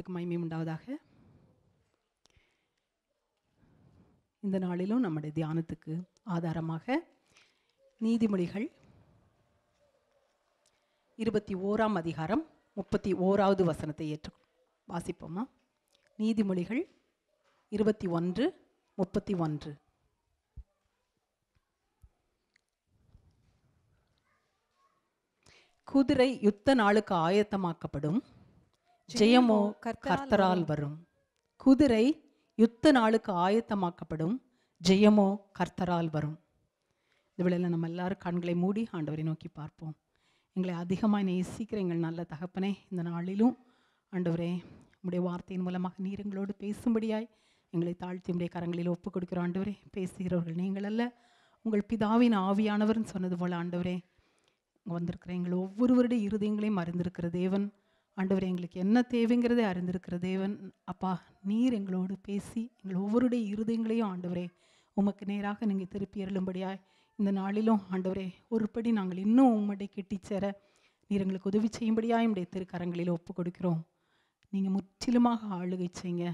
நாமத்துக்கு மகிமை உண்டாவதாக. இந்த நாளிலும் நம்முடைய தியானத்துக்கு ஆதாரமாக நீதிமொழிகள் இருபத்தி ஓராம் அதிகாரம் முப்பத்தி ஓராவது வசனத்தை ஏற்று வாசிப்போமா? நீதிமொழிகள் இருபத்தி ஒன்று முப்பத்தி ஒன்று. குதிரை யுத்த நாளுக்கு ஆயத்தமாக்கப்படும். ஜெயமோ கர்த்தரால் வரும். குதிரை யுத்த நாளுக்கு ஆயத்தமாக்கப்படும். ஜெயமோ கர்த்தரால் வரும். இந்த வேளையில் நம்ம எல்லாரும் கண்களை மூடி ஆண்டவரை நோக்கி பார்ப்போம். எங்களை அதிகமாக நேசிக்கிற எங்கள் நல்ல தகப்பனே இந்த நாளிலும் ஆண்டவரே உடைய வார்த்தையின் மூலமாக நீர் எங்களோடு பேசும்படியாய் எங்களை தாழ்த்தி உடைய கரங்களில் ஒப்பு கொடுக்கிறோம் ஆண்டவரே. பேசுகிறவர்கள் நீங்கள் அல்ல உங்கள் பிதாவின் ஆவியானவர்னு சொன்னது போல ஆண்டவரே. வந்திருக்கிற எங்கள் ஒவ்வொருவருடைய இருதயங்களையும் அறிந்திருக்கிற தேவன் ஆண்டவரே எங்களுக்கு என்ன தேவைங்கிறதை அறிந்திருக்கிற தேவன். அப்பா நீர் எங்களோடு பேசி எங்கள் ஒவ்வொருடைய இருதயங்களையும் ஆண்டவரே உமக்கு நேராக நீங்கள் திருப்பி எழும்படியாய் இந்த நாளிலும் ஆண்டவரே ஒருபடி நாங்கள் இன்னும் உம்மடை கெட்டிச்சேர நீர் எங்களுக்கு உதவி செய்யும்படியாய் உடைய திருக்கரங்களில் ஒப்பு கொடுக்கிறோம் நீங்கள் முற்றிலுமாக ஆளுகை செய்யுங்க.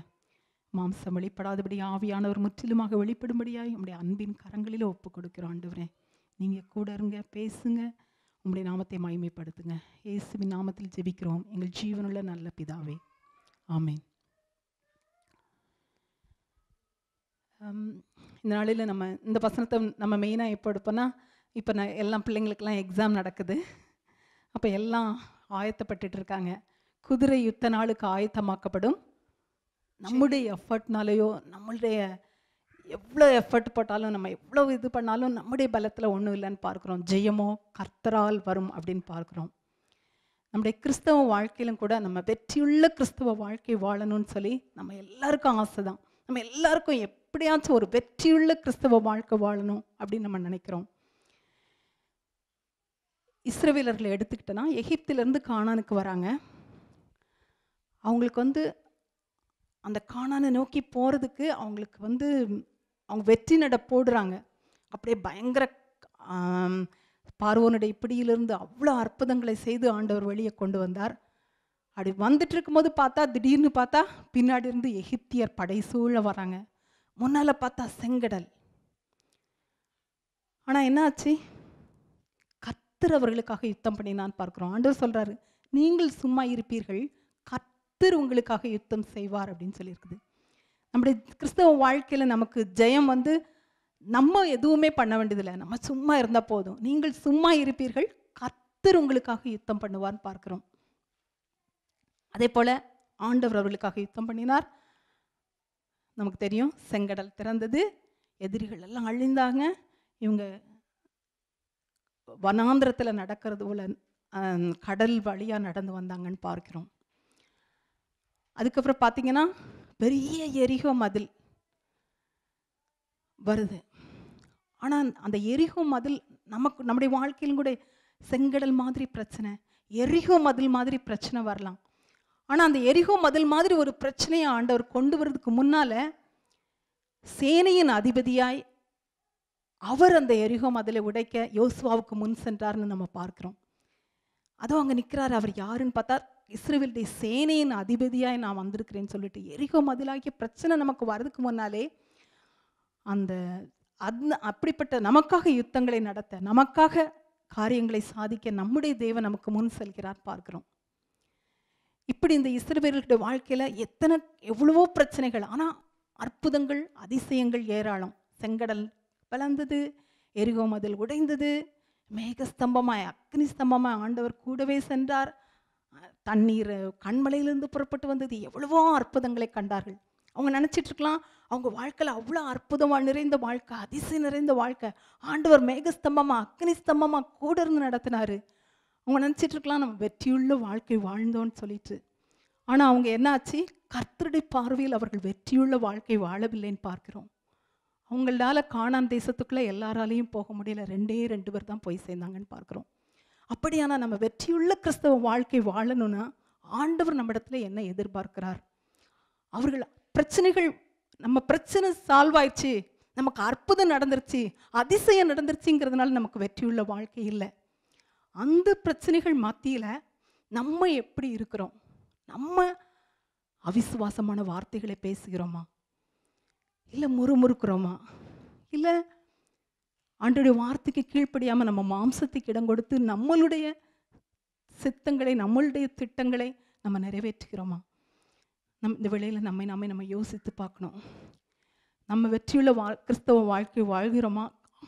மாம்சம் வெளிப்படாதபடி ஆவியானவர் முற்றிலுமாக வெளிப்படும்படியாய் என்னுடைய அன்பின் கரங்களில் ஒப்பு கொடுக்கிறோம் ஆண்டவரே. நீங்கள் கூட இருங்க பேசுங்க உங்களுடைய நாமத்தை மகிமைப்படுத்துங்க. இயேசுவின் நாமத்தில் ஜெபிக்கிறோம். எங்கள் ஜீவனுள்ள நல்ல பிதாவே. ஆமீன். இந்த நாளில் நம்ம இந்த வசனத்தை நம்ம மெயினாக எப்போ எடுப்போன்னா இப்போ நான் எல்லாம் பிள்ளைங்களுக்கெல்லாம் எக்ஸாம் நடக்குது. அப்போ எல்லாம் ஆயத்தப்பட்டுட்டு இருக்காங்க. குதிரை யுத்த நாளுக்கு ஆயத்தமாக்கப்படும். நம்முடைய எஃபர்ட்னாலேயோ நம்மளுடைய எவ்வளோ எஃபர்ட் போட்டாலும் நம்ம எவ்வளோ இது பண்ணாலும் நம்முடைய பலத்தில் ஒன்றும் இல்லைன்னு பார்க்குறோம். ஜெயமோ கர்த்தரால் வரும் அப்படின்னு பார்க்குறோம். நம்முடைய கிறிஸ்தவ வாழ்க்கையிலும் கூட நம்ம வெற்றியுள்ள கிறிஸ்தவ வாழ்க்கை வாழணும்னு சொல்லி நம்ம எல்லாருக்கும் ஆசை தான் நம்ம எல்லாருக்கும் எப்படியாச்சும் ஒரு வெற்றியுள்ள கிறிஸ்தவ வாழ்க்கை வாழணும் அப்படின்னு நம்ம நினைக்கிறோம். இஸ்ரவேலர்களை எடுத்துக்கிட்டோன்னா எகிப்திலேருந்து காணானுக்கு வராங்க. அவங்களுக்கு வந்து அந்த காணானை நோக்கி போகிறதுக்கு அவங்களுக்கு வந்து அவங்க வெற்றி நட போடுறாங்க. அப்படியே பயங்கர பார்வோனுடைய பிடியிலிருந்து அவ்வளோ அற்புதங்களை செய்து ஆண்டவர் வெளியே கொண்டு வந்தார். அப்படி வந்துட்டு இருக்கும்போது பார்த்தா திடீர்னு பார்த்தா பின்னாடி இருந்து எகிப்தியர் படை சூழ வராங்க. முன்னால் பார்த்தா செங்கடல். ஆனால் என்னாச்சு கர்த்தர் அவர்களுக்காக யுத்தம் பண்ணினான்னு பார்க்குறோம். ஆண்டவர் சொல்கிறாரு நீங்கள் சும்மா இருப்பீர்கள் கர்த்தர் உங்களுக்காக யுத்தம் செய்வார் அப்படின்னு சொல்லியிருக்குது. நம்முடைய கிறிஸ்தவ வாழ்க்கையில் நமக்கு ஜெயம் வந்து நம்ம எதுவுமே பண்ண வேண்டியதில்லை. நம்ம சும்மா இருந்தால் போதும். நீங்கள் சும்மா இருப்பீர்கள். கர்த்தர் உங்களுக்காக யுத்தம் பண்ணுவார்னு பார்க்குறோம். அதே போல் ஆண்டவர் அவர்களுக்காக யுத்தம் பண்ணினார். நமக்கு தெரியும் செங்கடல் திறந்தது. எதிரிகள் எல்லாம் அழிந்தாங்க. இவங்க வனாந்திரத்தில் நடக்கிறது போல கடல் வழியாக நடந்து வந்தாங்கன்னு பார்க்கிறோம். அதுக்கப்புறம் பார்த்தீங்கன்னா பெரிய எரிகோ மதில் வருது. ஆனால் அந்த எரிகோ மதில் நமக்கு நம்முடைய வாழ்க்கையிலும் கூட செங்கடல் மாதிரி பிரச்சனை எரிகோ மதில் மாதிரி பிரச்சனை வரலாம். ஆனால் அந்த எரிகோ மதில் மாதிரி ஒரு பிரச்சனையை ஆண்டவர் கொண்டு வர்றதுக்கு முன்னால் சேனையின் அதிபதியாய் அவர் அந்த எரிகோ மதிலை உடைக்க யோசுவாவுக்கு முன் சென்றார்னு நம்ம பார்க்குறோம். அதுவும் அங்கே நிற்கிறாரு அவர் யாருன்னு பார்த்தா இஸ்ரேலுடைய சேனையின் அதிபதியாய் நான் வந்திருக்கிறேன்னு சொல்லிட்டு எரிகோ மதிலாகிய பிரச்சனை நமக்கு வர்றதுக்கு முன்னாலே அந்த அந்த அப்படிப்பட்ட நமக்காக யுத்தங்களை நடத்த நமக்காக காரியங்களை சாதிக்க நம்முடைய தேவன் நமக்கு முன் செல்கிறார் பார்க்கிறோம். இப்படி இந்த இஸ்ரவேலர்களுடைய வாழ்க்கையில எத்தனை எவ்வளவோ பிரச்சனைகள் ஆனா அற்புதங்கள் அதிசயங்கள் ஏராளம். செங்கடல் பிளந்தது எரிகோ மதில் உடைந்தது மேகஸ்தம்பமாய் அக்னி ஸ்தம்பமாய் ஆண்டவர் கூடவே சென்றார். தண்ணீர் கண்மலையிலிருந்து புறப்பட்டு வந்தது. எவ்வளவோ அற்புதங்களை கண்டார்கள். அவங்க நினச்சிட்டு இருக்கலாம் அவங்க வாழ்க்கையில் அவ்வளோ அற்புதமாக நிறைந்த வாழ்க்கை அதிசயம் நிறைந்த வாழ்க்கை. ஆண்டவர் மேகஸ்தம்பமாக அக்னி ஸ்தம்பமாக கூட இருந்து நடத்தினார். அவங்க நினச்சிட்டு இருக்கலாம் நம்ம வெற்றியுள்ள வாழ்க்கை வாழ்ந்தோன்னு சொல்லிட்டு. ஆனால் அவங்க என்னாச்சு? கர்த்தருடைய பார்வையில் அவர்கள் வெற்றியுள்ள வாழ்க்கை வாழவில்லைன்னு பார்க்கிறோம். அவங்களால காணான் தேசத்துக்குள்ளே எல்லாராலையும் போக முடியல. ரெண்டே ரெண்டு பேர் தான் போய் சேர்ந்தாங்கன்னு பார்க்கிறோம். அப்படியானால் நம்ம வெற்றியுள்ள கிறிஸ்தவ வாழ்க்கை வாழணும்னா ஆண்டவர் நம்ம இடத்துல என்ன எதிர்பார்க்கிறார்? அவர்கள் பிரச்சனைகள் நம்ம பிரச்சனை சால்வ் ஆயிடுச்சு நமக்கு அற்புதம் நடந்துருச்சு அதிசயம் நடந்துருச்சுங்கிறதுனால நமக்கு வெற்றியுள்ள வாழ்க்கை இல்லை. அந்த பிரச்சனைகள் மத்தியில் நம்ம எப்படி இருக்கிறோம்? நம்ம அவிசுவாசமான வார்த்தைகளை பேசுகிறோமா? இல்லை முறுமுறுக்கிறோமா? இல்லை ஆண்டுடைய வார்த்தைக்கு கீழ்ப்படியாமல் நம்ம மாம்சத்துக்கு இடம் கொடுத்து நம்மளுடைய சித்தங்களை நம்மளுடைய திட்டங்களை நம்ம நிறைவேற்றுகிறோமா? நம் இந்த வேளையில் நம்மை நாமே நம்ம யோசித்து பார்க்கணும். நம்ம வெற்றியுள்ள வா கிறிஸ்தவ வாழ்க்கை வாழ்கிறோமா?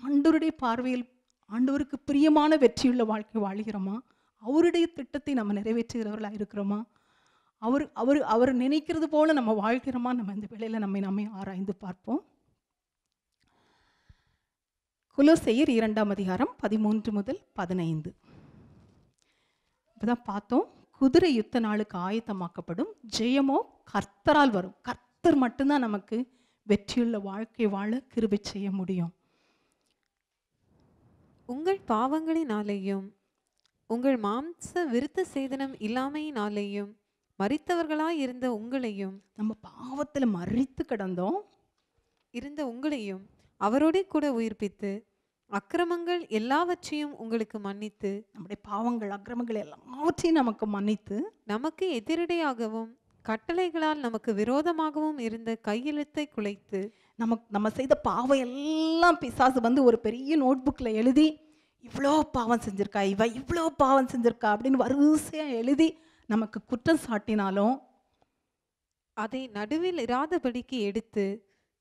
ஆண்டவருடைய பார்வையில் ஆண்டவருக்கு பிரியமான வெற்றியுள்ள வாழ்க்கை வாழ்கிறோமா? அவருடைய திட்டத்தை நம்ம நிறைவேற்றுகிறவர்களாக இருக்கிறோமா? அவர் அவர் அவர் நினைக்கிறது போல நம்ம வாழ்கிறோமா? நம்ம இந்த வேளையில் நம்மை நம்மை ஆராய்ந்து பார்ப்போம். குலோசெயர் இரண்டாம் அதிகாரம் பதிமூன்று முதல் பதினைந்து. இப்பதான் பார்த்தோம் குதிரை யுத்த நாளுக்கு ஆயத்தமாக்கப்படும் ஜெயமோ கர்த்தரால் வரும். கர்த்தர் மட்டும்தான் நமக்கு வெற்றியுள்ள வாழ்க்கை வாழ கிருபை செய்ய முடியும். உங்கள் பாவங்களினாலேயும் உங்கள் மாம்ச விருத்த சேதனம் இல்லாமையினாலேயும் மரித்தவர்களாய் இருந்த உங்களையும் நம்ம பாவத்துல மறித்து கிடந்தோம். இருந்த உங்களையும் அவரோடே கூட உயிர்ப்பித்து அக்கிரமங்கள் எல்லாவற்றையும் உங்களுக்கு மன்னித்து நம்முடைய பாவங்கள் அக்கிரமங்கள் எல்லாவற்றையும் நமக்கு மன்னித்து நமக்கு எதிரடையாகவும் கட்டளைகளால் நமக்கு விரோதமாகவும் இருந்த கையெழுத்தை குலைத்து நமக்கு நம்ம செய்த பாவம் எல்லாம் பிசாசு வந்து ஒரு பெரிய நோட்புக்கில் எழுதி இவ்வளோ பாவம் செஞ்சிருக்கா இவ இவ்வளோ பாவம் செஞ்சிருக்கா அப்படின்னு வரிசையாக எழுதி நமக்கு குற்றம் சாட்டினாலும் அதை நடுவில் இராதபடிக்கு எடுத்து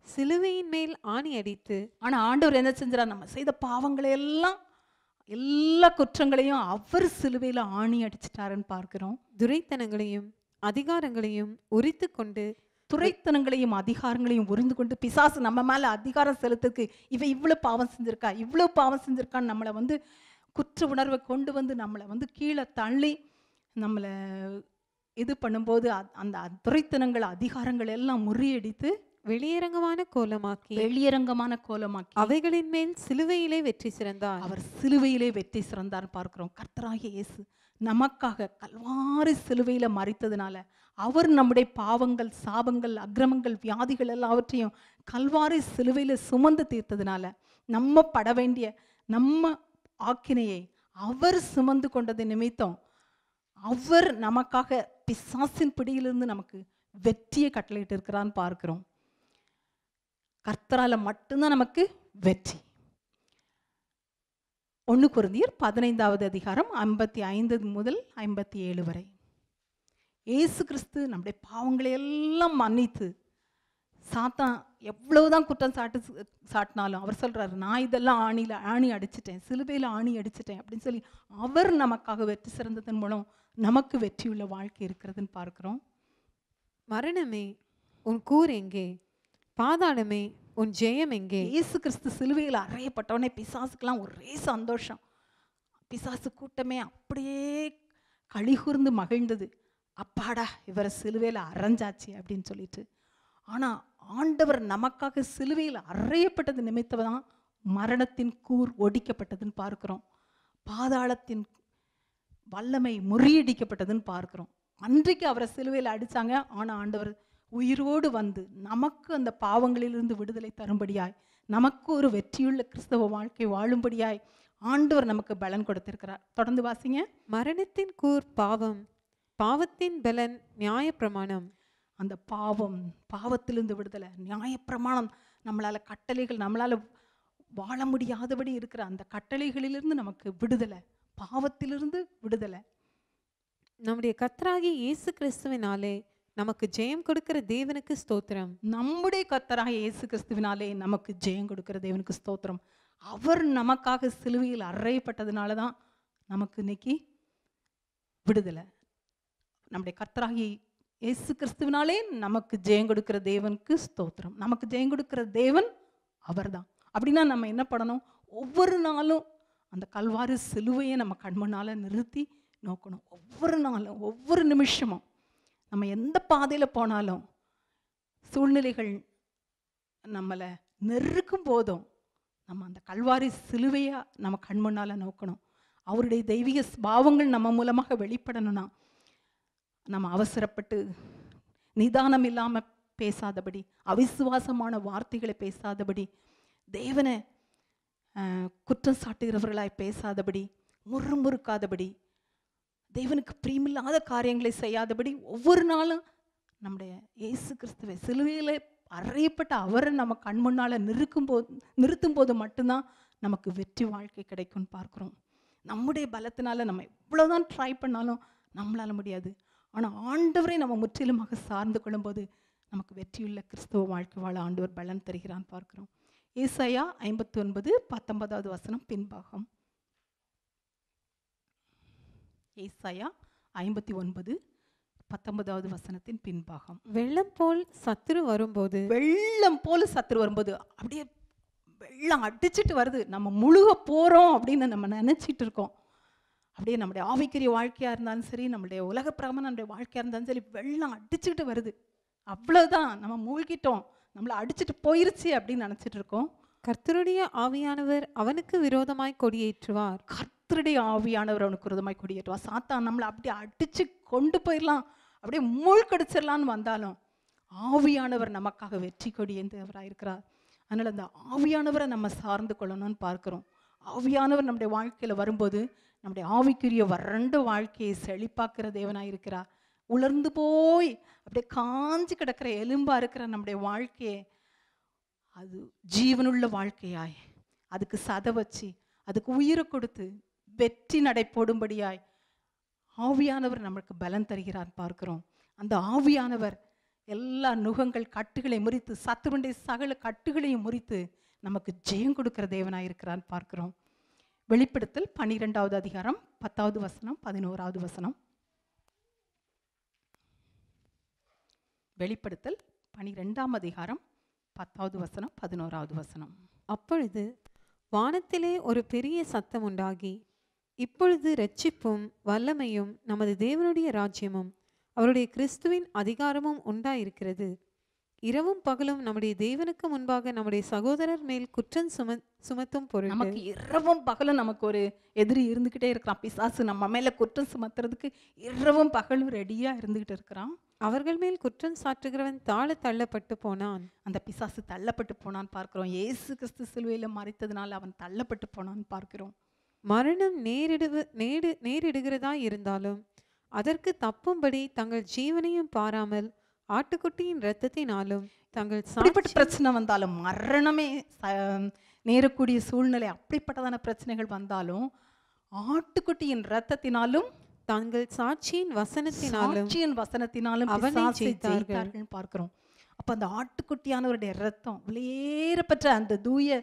சிலுவையின் மேல் ஆணி அடித்து ஆனால் ஆண்டவர் என்ன செஞ்சார் நம்ம செய்த பாவங்களை எல்லாம் எல்லா குற்றங்களையும் அவர் சிலுவையில் ஆணி அடிச்சிட்டாருன்னு பார்க்கிறோம். துரைத்தனங்களையும் அதிகாரங்களையும் உரித்து கொண்டு துரைத்தனங்களையும் அதிகாரங்களையும் உறிந்து கொண்டு பிசாசு நம்ம மேலே அதிகாரம் செலுத்துக்கு இவ இவ்வளோ பாவம் செஞ்சிருக்கா? இவ்வளோ பாவம் செஞ்சிருக்கான்னு நம்மளை வந்து குற்ற உணர்வை கொண்டு வந்து நம்மளை வந்து கீழே தள்ளி நம்மளை இது பண்ணும்போது அந்த துரைத்தனங்கள் அதிகாரங்கள் எல்லாம் முறியடித்து வெளியரங்கமான கோலமாக்கி வெளியரங்கமான கோலமாக்கி அவைகளின் மேல் சிலுவையிலே வெற்றி சிறந்தார். அவர் சிலுவையிலே வெற்றி சிறந்தார் பார்க்கிறோம். கர்த்தராகிய இயேசு நமக்காக கல்வாரி சிலுவையில மறித்ததுனால அவர் நம்முடைய பாவங்கள் சாபங்கள் அக்கிரமங்கள் வியாதிகள் எல்லாவற்றையும் கல்வாரி சிலுவையில சுமந்து தீர்த்ததுனால நம்ம பட வேண்டிய நம்ம ஆக்கினையை அவர் சுமந்து கொண்டது நிமித்தம் அவர் நமக்காக பிசாசின் பிடியிலிருந்து நமக்கு வெற்றியை கட்டளையிட்டு இருக்கிறான்னு பார்க்கிறோம். கர்த்தரால் மட்டும்தான் நமக்கு வெற்றி. ஒன்று குருந்தியர் பதினைந்தாவது அதிகாரம் ஐம்பத்தி ஐந்து முதல் ஐம்பத்தி ஏழு வரை. ஏசு கிறிஸ்து நம்முடைய பாவங்களை எல்லாம் மன்னித்து சாத்தான் எவ்வளவுதான் குற்றம் சாட்டு சாட்டினாலும் அவர் சொல்கிறார் நான் இதெல்லாம் ஆணியில் ஆணி அடிச்சிட்டேன் சிலுவையில் ஆணி அடிச்சிட்டேன் அப்படின்னு சொல்லி அவர் நமக்காக வெற்றி சிறந்ததன் மூலம் நமக்கு வெற்றியுள்ள வாழ்க்கை இருக்கிறதுன்னு பார்க்குறோம். மரணமே உன் கூர் எங்கே? பாதாளமே உன் ஜெயம் எங்கே? இயேசு கிறிஸ்து சிலுவையில் அறையப்பட்டவனே பிசாசுக்கெல்லாம் ஒரே சந்தோஷம். பிசாசு கூட்டமே அப்படியே கழிகூர்ந்து மகிழ்ந்தது. அப்பாடா இவரை சிலுவையில் அரைஞ்சாச்சு அப்படின்னு சொல்லிட்டு. ஆனால் ஆண்டவர் நமக்காக சிலுவையில் அறையப்பட்டது நிமித்தம் தான் மரணத்தின் கூர் ஒடிக்கப்பட்டதுன்னு பார்க்கிறோம். பாதாளத்தின் வல்லமை முறியடிக்கப்பட்டதுன்னு பார்க்கிறோம். அன்றைக்கு அவரை சிலுவையில் அடிச்சாங்க ஆனால் ஆண்டவர் உயிரோடு வந்து நமக்கு அந்த பாவங்களிலிருந்து விடுதலை தரும்படியாய் நமக்கு ஒரு வெற்றியுள்ள கிறிஸ்தவ வாழ்க்கை வாழும்படியாய் ஆண்டவர் நமக்கு பலன் கொடுத்திருக்கிறார். தொடர்ந்து வாசிங்க. மரணத்தின் கூர் பாவம் பாவத்தின் பலன் நியாயப்பிரமாணம். அந்த பாவம் பாவத்திலிருந்து விடுதலை நியாயப்பிரமாணம். நம்மளால கட்டளைகள் நம்மளால வாழ முடியாதபடி இருக்கிற அந்த கட்டளைகளிலிருந்து நமக்கு விடுதலை பாவத்திலிருந்து விடுதலை. நம்முடைய கர்த்தராகிய இயேசு கிறிஸ்துவினாலே நமக்கு ஜெயம் கொடுக்கிற தேவனுக்கு ஸ்தோத்திரம். நம்முடைய கத்தராக இயேசு கிறிஸ்துவினாலே நமக்கு ஜெயம் கொடுக்கிற தேவனுக்கு ஸ்தோத்திரம். அவர் நமக்காக சிலுவையில் அறையப்பட்டதுனால தான் நமக்கு இன்னைக்கு விடுதலை. நம்முடைய கர்த்தராகிய இயேசு கிறிஸ்துவினாலே நமக்கு ஜெயம் கொடுக்கிற தேவனுக்கு ஸ்தோத்திரம். நமக்கு ஜெயம் கொடுக்கிற தேவன் அவர் தான் அப்படின்னா நம்ம என்ன பண்ணணும்? ஒவ்வொரு நாளும் அந்த கல்வாறு சிலுவையை நம்ம கண்முன்னால நிறுத்தி நோக்கணும். ஒவ்வொரு நாளும் ஒவ்வொரு நிமிஷமும் நம்ம எந்த பாதையில் போனாலும் சூழ்நிலைகள் நம்மளை நெருக்கும் போதும் நம்ம அந்த கல்வாரி சிலுவையாக நம்ம கண் நோக்கணும். அவருடைய தெய்வீக ஸ்பாவங்கள் நம்ம மூலமாக வெளிப்படணும்னா நம்ம அவசரப்பட்டு நிதானம் இல்லாமல் பேசாதபடி அவிசுவாசமான வார்த்தைகளை பேசாதபடி தேவனை குற்றம் சாட்டுகிறவர்களாய் பேசாதபடி முறுமுறுக்காதபடி தேவனுக்கு பிரியமில்லாத காரியங்களை செய்யாதபடி ஒவ்வொரு நாளும் நம்முடைய இயேசு கிறிஸ்துவை சிலுவையில் அறையப்பட்ட அவரை நம்ம கண் முன்னால் நிறுக்கும் போது நிறுத்தும் போது மட்டும்தான் நமக்கு வெற்றி வாழ்க்கை கிடைக்கும்னு பார்க்குறோம். நம்முடைய பலத்தினால நம்ம எவ்வளோதான் ட்ரை பண்ணாலும் நம்மளால முடியாது. ஆனால் ஆண்டவரை நம்ம முற்றிலுமாக சார்ந்து கொள்ளும்போது நமக்கு வெற்றியுள்ள கிறிஸ்துவ வாழ்க்கை வாழ ஆண்டவர் பலன் தருகிறான்னு பார்க்கிறோம். ஏசாயா ஐம்பத்தி ஒன்பது பத்தொன்பதாவது வசனம் பின்பாகம். ஏசாயா ஐம்பத்தி ஒன்பது பத்தொன்பதாவது வசனத்தின் பின்பாகம். வெள்ளம் போல் சத்துரு வரும்போது வெள்ளம் போல சத்துரு வரும்போது அப்படியே வெள்ளம் அடிச்சிட்டு வருது. நம்ம முழுக போகிறோம் அப்படின்னு நம்ம நினச்சிட்டு இருக்கோம். அப்படியே நம்முடைய ஆவிக்குரிய வாழ்க்கையாக இருந்தாலும் சரி நம்மளுடைய உலக பிரகம நம்முடைய வாழ்க்கையாக இருந்தாலும் சரி வெள்ளம் அடிச்சுக்கிட்டு வருது. அவ்வளோதான் நம்ம மூழ்கிட்டோம். நம்மளை அடிச்சிட்டு போயிருச்சு அப்படின்னு நினச்சிட்டு இருக்கோம். கர்த்தருடைய ஆவியானவர் அவனுக்கு விரோதமாய் கொடியேற்றுவார். கர்த்தருடைய ஆவியானவர் அவனுக்கு விரோதமாய் குடியேற்றுவா சாத்தான் நம்மளை அப்படியே அடிச்சு கொண்டு போயிடலாம் அப்படியே மூழ்கடிச்சிடலான்னு வந்தாலும் ஆவியானவர் நமக்காக வெற்றி கொடியேந்தவராக இருக்கிறார். அதனால் அந்த ஆவியானவரை நம்ம சார்ந்து கொள்ளணும்னு பார்க்கிறோம். ஆவியானவர் நம்முடைய வாழ்க்கையில் வரும்போது நம்முடைய ஆவிக்குரிய வறண்ட வாழ்க்கையை செழிப்பாக்குற தேவனாக இருக்கிறார். உலர்ந்து போய் அப்படியே காஞ்சு கிடக்கிற எலும்பா இருக்கிற நம்முடைய வாழ்க்கையை அது ஜீவனுள்ள வாழ்க்கையாய். அதுக்கு சத வச்சு அதுக்கு உயிரை கொடுத்து வெற்றி நடை போடும்படியாய் ஆவியானவர் நமக்கு பலன் தருகிறார் பார்க்கிறோம். அந்த ஆவியானவர் எல்லா நுகங்கள் கட்டுகளை முறித்து சத்துருடைய சகல கட்டுகளையும் முறித்து நமக்கு ஜெயம் கொடுக்கிற தேவனாய் இருக்கிறான்னு பார்க்கிறோம். வெளிப்படுத்தல் பன்னிரெண்டாவது அதிகாரம் பத்தாவது வசனம் பதினோராவது வசனம். வெளிப்படுத்தல் பனிரெண்டாம் அதிகாரம் பத்தாவது வசனம் பதினோராவது வசனம். அப்பொழுது வானத்திலே ஒரு பெரிய சத்தம் உண்டாகி இப்பொழுது இரட்சிப்பும் வல்லமையும் நமது தேவனுடைய ராஜ்யமும் அவருடைய கிறிஸ்துவின் அதிகாரமும் உண்டாயிருக்கிறது. இரவும் பகலும் நம்முடைய தேவனுக்கு முன்பாக நம்முடைய சகோதரர் மேல் குற்றம் சும சுமத்தும் பொருட்டு நமக்கு இரவும் பகலும் நமக்கு ஒரு எதிரி இருந்துக்கிட்டே இருக்கிறான். பிசாசு நம்ம மேல குற்றம் சுமத்துறதுக்கு இரவும் பகலும் ரெடியா இருந்துகிட்டு இருக்கிறான். அவர்கள் மேல் குற்றம் சாட்டுகிறவன் தாழ தள்ளப்பட்டு போனான். அந்த பிசாசு தள்ளப்பட்டு போனான்னு பார்க்கிறோம். இயேசு கிறிஸ்து சிலுவையில மறித்ததுனால அவன் தள்ளப்பட்டு போனான்னு பார்க்கிறோம். மரணம் நேரிடுவ நேடு நேரிடுகிறதா இருந்தாலும் அதற்கு தப்பும்படி தங்கள் ஜீவனையும் பாராமல் ஆட்டுக்குட்டியின் இரத்தத்தினாலும் தங்கள் அப்படிப்பட்ட பிரச்சனை வந்தாலும் மரணமே நேரக்கூடிய சூழ்நிலை அப்படிப்பட்டதான பிரச்சனைகள் வந்தாலும் ஆட்டுக்குட்டியின் ரத்தத்தினாலும் தங்கள் சாட்சியின் வசனத்தினாலும் சாட்சியின் வசனத்தினாலும் அவனை ஜெயித்தார்கள். பார்க்கிறோம் அப்ப அந்த ஆட்டுக்குட்டியானவருடைய ரத்தம் வெளியேறப்பட்ட அந்த தூய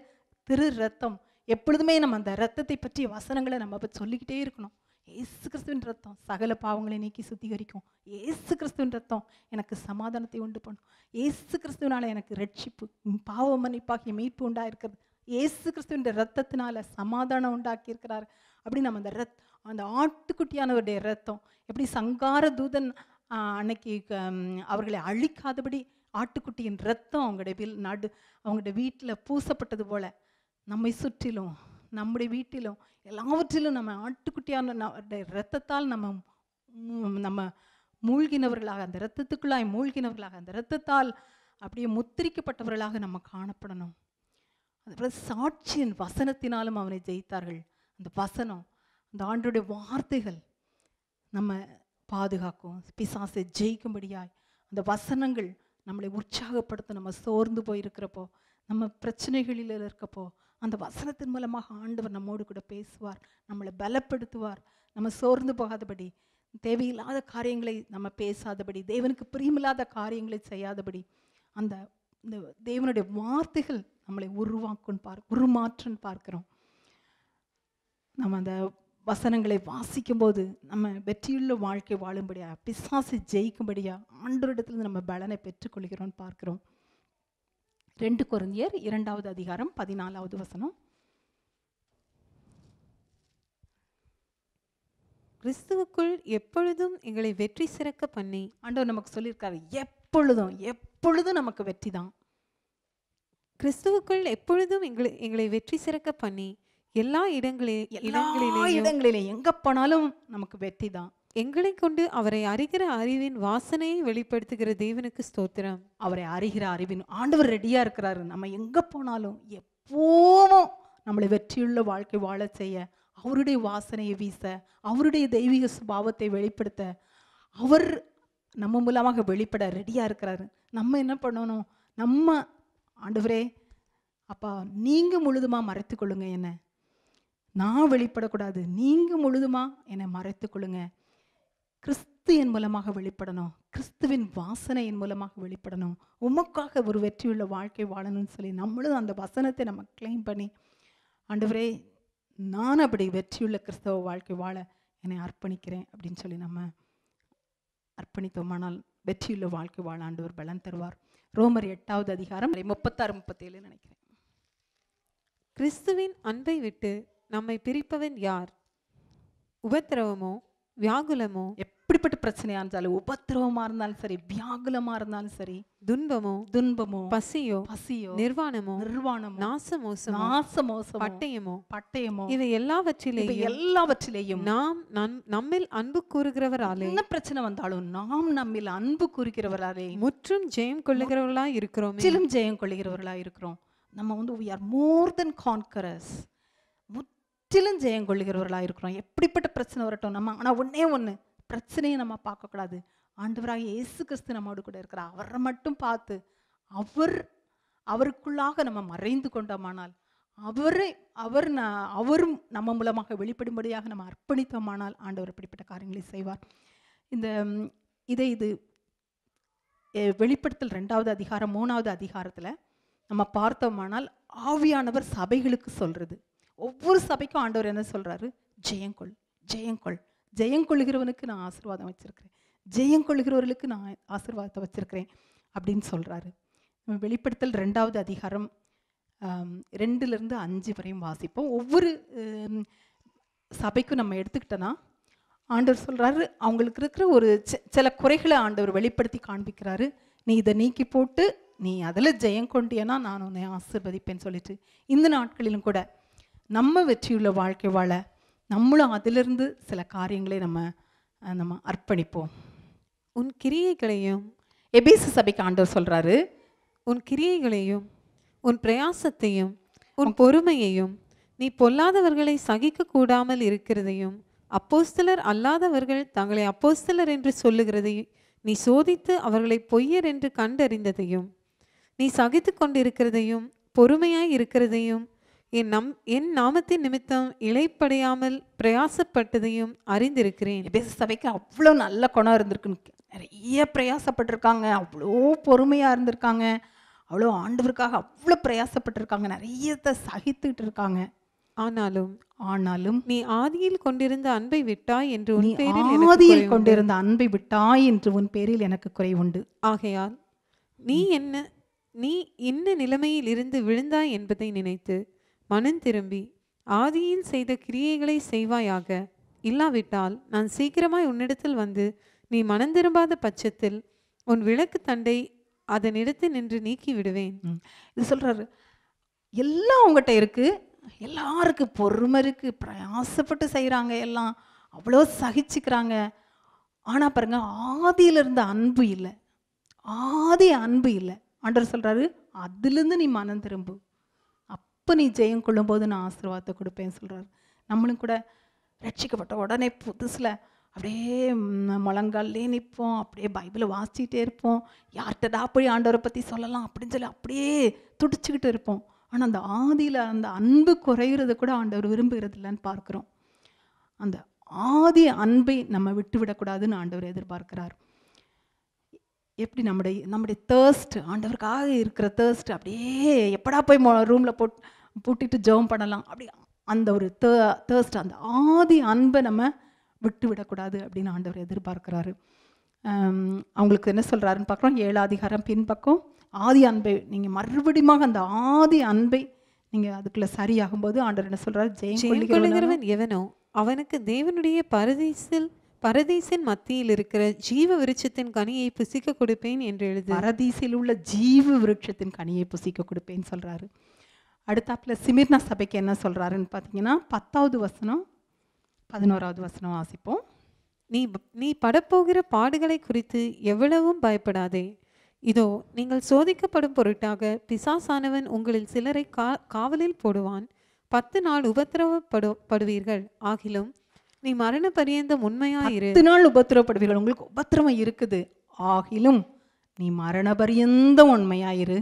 திரு ரத்தம் எப்பொழுதுமே நம்ம அந்த ரத்தத்தை பற்றிய வசனங்களை நம்ம சொல்லிக்கிட்டே இருக்கணும். ஏசு கிறிஸ்துவின் ரத்தம் சகல பாவங்களை நீக்கி சுத்திகரிக்கும். ஏசு கிறிஸ்துவின் ரத்தம் எனக்கு சமாதானத்தை உண்டு பண்ணும். ஏசு கிறிஸ்துவனால எனக்கு ரட்சிப்பு பாவ மன்னிப்பாகிய மீட்பு உண்டாயிருக்கிறது. ஏசு கிறிஸ்துவின் ரத்தத்தினால சமாதானம் உண்டாக்கி இருக்கிறார் அப்படி நம்ம அந்த ரத் அந்த ஆட்டுக்குட்டியானவருடைய ரத்தம் எப்படி சங்கார தூதன் அன்னைக்கு க- அவர்களை அழிக்காதபடி ஆட்டுக்குட்டியின் ரத்தம் அவங்களுடைய வில் நடு அவங்களுடைய வீட்டில் பூசப்பட்டது போல நம்மை சுற்றிலும் நம்முடைய வீட்டிலும் எல்லாவற்றிலும் நம்ம ஆட்டுக்குட்டியான இரத்தத்தால் நம்ம நம்ம மூழ்கினவர்களாக அந்த இரத்தத்துக்குள்ளாய் மூழ்கினவர்களாக அந்த இரத்தத்தால் அப்படியே முத்திரிக்கப்பட்டவர்களாக நம்ம காணப்படணும். அதுபோல் சாட்சியின் வசனத்தினாலும் அவனை ஜெயித்தார்கள். அந்த வசனம் அந்த ஆண்டுடைய வார்த்தைகள் நம்ம பாதுகாக்கும். பிசாசை ஜெயிக்கும்படியாய் அந்த வசனங்கள் நம்மளை உற்சாகப்படுத்த நம்ம சோர்ந்து போயிருக்கிறப்போ நம்ம பிரச்சனைகளில் இருக்கப்போ அந்த வசனத்தின் மூலமாக ஆண்டவர் நம்மோடு கூட பேசுவார் நம்மளை பலப்படுத்துவார் நம்ம சோர்ந்து போகாதபடி தேவையில்லாத காரியங்களை நம்ம பேசாதபடி தேவனுக்கு பிரியமில்லாத காரியங்களை செய்யாதபடி அந்த இந்த தேவனுடைய வார்த்தைகள் நம்மளை உருவாக்கும் பார் உருமாற்றுன்னு பார்க்கிறோம். நம்ம அந்த வசனங்களை வாசிக்கும்போது நம்ம வெற்றியுள்ள வாழ்க்கை வாழும்படியா பிசாசை ஜெயிக்கும்படியா ஆண்டோரிடத்துலேருந்து நம்ம பலனை பெற்றுக்கொள்கிறோம்னு பார்க்கிறோம். ரெண்டு கொரிந்தியர் இரண்டாவது அதிகாரம் பதினாலாவது வசனம். கிறிஸ்துவுக்குள் எப்பொழுதும் எங்களை வெற்றி சிறக்க பண்ணி. ஆண்டவர் நமக்கு சொல்லியிருக்காரு எப்பொழுதும் எப்பொழுதும் நமக்கு வெற்றி தான். கிறிஸ்துவுக்குள் எப்பொழுதும் எங்களை எங்களை வெற்றி சிறக்க பண்ணி எல்லா இடங்களே எல்லா இடங்களிலேயும் இடங்களிலும் எங்க போனாலும் நமக்கு வெற்றி தான். எங்களை கொண்டு அவரை அறிகிற அறிவின் வாசனையை வெளிப்படுத்துகிற தேவனுக்கு ஸ்தோத்திரம். அவரை அறிகிற அறிவின் ஆண்டவர் ரெடியா இருக்கிறாரு. நம்ம எங்க போனாலும் எப்போவும் நம்மளை வெற்றியுள்ள வாழ்க்கை வாழச் செய்ய அவருடைய வாசனையை வீச அவருடைய தெய்வீக சுபாவத்தை வெளிப்படுத்த அவர் நம்ம மூலமாக வெளிப்பட ரெடியாக இருக்கிறாரு. நம்ம என்ன பண்ணணும்? நம்ம ஆண்டவரே அப்பா நீங்கள் முழுதுமாக மறைத்து கொள்ளுங்க என்ன. நான் வெளிப்படக்கூடாது. நீங்கள் முழுதுமாக என்னை மறைத்து கொள்ளுங்க. கிறிஸ்து என் மூலமாக வெளிப்படணும். கிறிஸ்துவின் வாசனை என் மூலமாக வெளிப்படணும். உமக்காக ஒரு வெற்றியுள்ள வாழ்க்கை வாழணும்னு சொல்லி நம்மளும் அந்த வசனத்தை நம்ம கிளைம் பண்ணி ஆண்டவரே நான் அப்படி வெற்றியுள்ள கிறிஸ்தவ வாழ்க்கை வாழ என்னை அர்ப்பணிக்கிறேன் அப்படின்னு சொல்லி நம்ம அர்ப்பணித்தோமானால் வெற்றியுள்ள வாழ்க்கை வாழ ஆண்டவர் பலன் தருவார். ரோமர் எட்டாவது அதிகாரம் முப்பத்தாறு முப்பத்தேழு நினைக்கிறேன். கிறிஸ்துவின் அன்பை விட்டு நம்மை பிரிப்பவன் யார்? உபத்திரவமோ வியாகுலமோ எப்படிப்பட்ட பிரச்சனையா இருந்தாலும் உபத்திரவமா இருந்தாலும் சரி வியாகுலமா இருந்தாலும் சரி துன்பமோ துன்பமோ பசியோ பசியோ நிர்வாணமோ நிர்வாணமோ நாசமோசமோ நாசமோசமோ பட்டயமோ பட்டயமோ இவை இவை எல்லாவற்றிலேயும் எல்லாவற்றிலேயும் நாம் நம்மில் அன்பு கூறுகிறவராலே என்ன பிரச்சனை வந்தாலும் நாம் நம்மில் அன்பு கூறுகிறவராலே முற்றும் ஜெயம் கொள்ளுகிறவர்களாய் இருக்கிறோமே. முற்றிலும் ஜெயம் கொள்கிறவர்களா இருக்கிறோம். நம்ம வந்து we are more than conquerors. முற்றிலும் ஜெயம் கொள்கிறவர்களா இருக்கிறோம். எப்படிப்பட்ட பிரச்சனை வரட்டும்? நம்ம ஆனா ஒண்ணே ஒண்ணு. பிரச்சனையை நம்ம பார்க்கக்கூடாது. ஆண்டவராக இயேசு கிறிஸ்து நம்மோடு கூட இருக்கிறார். அவரை மட்டும் பார்த்து அவர் அவருக்குள்ளாக நம்ம மறைந்து கொண்டோமானால் அவரை அவர் ந- அவரும் நம்ம மூலமாக வெளிப்படும்படியாக நம்ம அர்ப்பணித்தோமானால் ஆண்டவர் இப்படிப்பட்ட காரியங்களை செய்வார். இந்த இதை இது வெளிப்படுத்தல் ரெண்டாவது அதிகாரம் மூணாவது அதிகாரத்தில் நம்ம பார்த்தோமானால் ஆவியானவர் சபைகளுக்கு சொல்கிறது ஒவ்வொரு சபைக்கும் ஆண்டவர் என்ன சொல்கிறாரு ஜெயங்கொள் ஜெயங்கொள். ஜெயங்கொள்கிறவனுக்கு நான் ஆசீர்வாதம் ஜெயம் கொள்கிறவர்களுக்கு நான் ஆசீர்வாதத்தை வச்சிருக்கிறேன் அப்படின்னு சொல்கிறாரு வெளிப்படுத்தல் ரெண்டாவது அதிகாரம் ரெண்டுலேருந்து அஞ்சு வரையும் வாசிப்போம். ஒவ்வொரு சபைக்கும் நம்ம எடுத்துக்கிட்டோன்னா ஆண்டவர் சொல்கிறாரு அவங்களுக்கு இருக்கிற ஒரு சில குறைகளை ஆண்டவர் வெளிப்படுத்தி காண்பிக்கிறாரு. நீ இதை நீக்கி போட்டு நீ அதில் ஜெயம் கொண்டியனா நான் உன்னை ஆசிர்வதிப்பேன்னு சொல்லிட்டு இந்த நாட்களிலும் கூட நம்ம வெற்றியுள்ள வாழ்க்கை வாழ நம்மளும் அதிலிருந்து சில காரியங்களை நம்ம நம்ம அர்ப்பணிப்போம். உன் கிரியைகளையும் எபேசு சபைக்கு ஆண்டவர் சொல்றாரு உன் கிரியைகளையும் உன் பிரயாசத்தையும் உன் பொறுமையையும் நீ பொல்லாதவர்களை சகிக்க கூடாமல் இருக்கிறதையும் அப்போஸ்தலர் அல்லாதவர்கள் தங்களை அப்போஸ்தலர் என்று சொல்லுகிறதையும் நீ சோதித்து அவர்களை பொய்யர் என்று கண்டறிந்ததையும் நீ சகித்து கொண்டிருக்கிறதையும் பொறுமையாய் இருக்கிறதையும் என் நம் என் நாமத்தின் நிமித்தம் இளைப்படையாமல் பிரயாசப்பட்டதையும் அறிந்திருக்கிறேன். எபேசு சபைக்கு அவ்வளோ நல்ல குணம் இருந்திருக்கு நிறைய பிரயாசப்பட்டிருக்காங்க அவ்வளோ பொறுமையாக இருந்திருக்காங்க அவ்வளோ ஆண்டவருக்காக அவ்வளோ பிரயாசப்பட்டிருக்காங்க நிறையத்தை சகித்துக்கிட்டு இருக்காங்க ஆனாலும் ஆனாலும் நீ ஆதியில் கொண்டிருந்த அன்பை விட்டாய் என்று உன் பேரில் ஆதியில். கொண்டிருந்த அன்பை விட்டாய் என்று உன் பேரில் எனக்கு குறை உண்டு ஆகையால் நீ என்ன நீ என்ன நிலைமையில் இருந்து விழுந்தாய் என்பதை நினைத்து மனம் திரும்பி ஆதியில் செய்த கிரியைகளை செய்வாயாக. இல்லாவிட்டால் நான் சீக்கிரமாய் உன்னிடத்தில் வந்து நீ மனம் திரும்பாத பட்சத்தில் உன் விளக்கு தண்டை அதனிடத்து நின்று நீக்கி விடுவேன். இது சொல்றாரு எல்லாம் அவங்ககிட்ட இருக்கு எல்லாருக்கும் பொறுமை இருக்கு பிரயாசப்பட்டு செய்கிறாங்க எல்லாம் அவ்வளோ சகிச்சுக்கிறாங்க. ஆனால் பாருங்க ஆதியில இருந்த அன்பு இல்லை. ஆதி அன்பு இல்லை. ஆண்டவர் சொல்றாரு அதுலேருந்து நீ மனம் திரும்பு. அப்போ நீ ஜெயம் கொள்ளும்போது நான் ஆசீர்வாதத்தை கொடுப்பேன்னு சொல்கிறார் நம்மளும் கூட ரட்சிக்கப்பட்ட உடனே புதுசில் அப்படியே முழங்கால்லே நிற்போம் அப்படியே பைபிளை வாசிச்சுக்கிட்டே இருப்போம். யார்கிட்டடா போய் ஆண்டவரை பற்றி சொல்லலாம் அப்படின்னு சொல்லி அப்படியே துடிச்சுக்கிட்டு இருப்போம். ஆனால் அந்த ஆதியில் அந்த அன்பு குறையிறது கூட ஆண்டவர் விரும்புகிறது இல்லைன்னு பார்க்குறோம். அந்த ஆதி அன்பை நம்ம விட்டு விடக்கூடாதுன்னு ஆண்டவர் எதிர்பார்க்கிறார். எப்படி நம்முடைய நம்முடைய தேர்ஸ்ட் ஆண்டவருக்காக இருக்கிற தேர்ஸ்ட் அப்படியே எப்படா போய் ரூமில் போட் பூட்டிட்டு ஜெபம் பண்ணலாம். அப்படி அந்த ஒரு தேர்ஸ்ட் அந்த ஆதி அன்பை நம்ம விட்டு விடக்கூடாது அப்படின்னு ஆண்டவர் எதிர்பார்க்கிறாரு. அவங்களுக்கு என்ன சொல்றாருன்னு பார்க்குறோம். ஏழாம் அதிகாரம் பின்பக்கம். ஆதி அன்பை நீங்கள் மறுபடியும் அந்த ஆதி அன்பை நீங்கள் அதுக்குள்ள சரியாகும்போது ஆண்டவர் என்ன சொல்றாரு? ஜெயம் கொள்ளுகிறவன் எவனோ அவனுக்கு தேவனுடைய பரதீசில் பரதீசின் மத்தியில் இருக்கிற ஜீவ விருட்சத்தின் கனியை புசிக்க கொடுப்பேன் என்று எழுது. பரதீசில் உள்ள ஜீவ விருட்சத்தின் கனியை புசிக்க கொடுப்பேன்னு சொல்றாரு. அடுத்தாப்புல சிமிர்னா சபைக்கு என்ன சொல்றாருன்னு பார்த்தீங்கன்னா பத்தாவது வசனம் பதினோராவது வசனம் வாசிப்போம். நீ நீ படப்போகிற பாடுகளை குறித்து எவ்வளவும் பயப்படாதே. இதோ நீங்கள் சோதிக்கப்படும் பொருட்டாக பிசாசானவன் உங்களில் சிலரை கா காவலில் போடுவான். பத்து நாள் உபத்திரவப்படு படுவீர்கள். ஆகிலும் நீ மரண பரியந்தம் உண்மையாயிரு பத்து நாள் உபத்திரவப்படுவீர்கள். உங்களுக்கு உபத்திரவம் இருக்குது. ஆகிலும் நீ மரணபரியந்தம் உண்மையாயிரு